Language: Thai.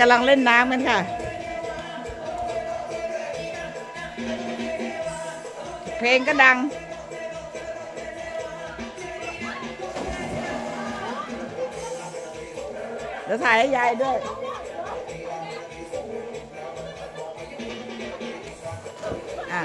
กำลังเล่นน้ำกันค่ะ เพลงก็ดัง เดี๋ยวถ่ายให้ยายด้วย อะ